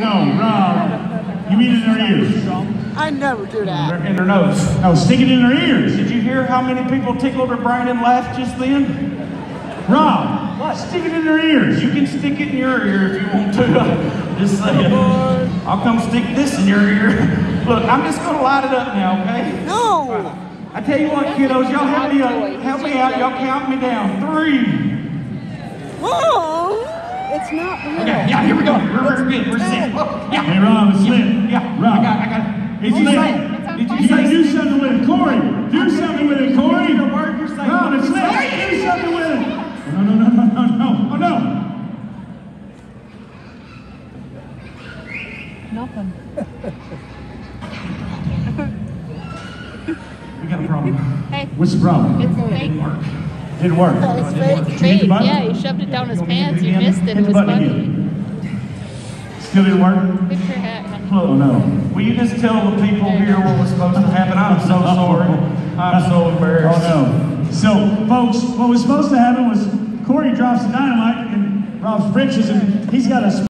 No, Rob. You mean in their ears? I never do that. In their nose. No, stick it in their ears. Did you hear how many people tickled their brain and laughed just then? Rob, what? Stick it in their ears. You can stick it in your ear if you want to. Just oh, saying. I'll come stick this in your ear. Look, I'm just gonna light it up now, okay? No. I tell you what, kiddos, y'all help me up. Help me out. Y'all count me down. Three. Whoa. It's not real. Okay, yeah, here we go. We're, we're good. We're set. Yeah. Hey, Rob, it's lit. Yeah, Rob. I got, I got. It's Did you lit. say? Did You you gotta say? do something with it. Corey, do something with it, Corey. The word you're saying. Rob, it's lit. Do something with it. Oh, no, no, no, no, no, no. Oh, no. Nothing. We got a problem. Hey, What's the problem? it's fake. Didn't work. Oh, it's fake. Did you hit Fake. the button? Yeah, he shoved it down his You want me to pants. You missed it. It was button funny. Still didn't work? Your hat, honey. Oh, no. Will you just tell the people here what was supposed to happen? I'm so sorry. I'm so embarrassed. Oh no. So, folks, what was supposed to happen was Corey drops the dynamite in Rob's britches and he's got a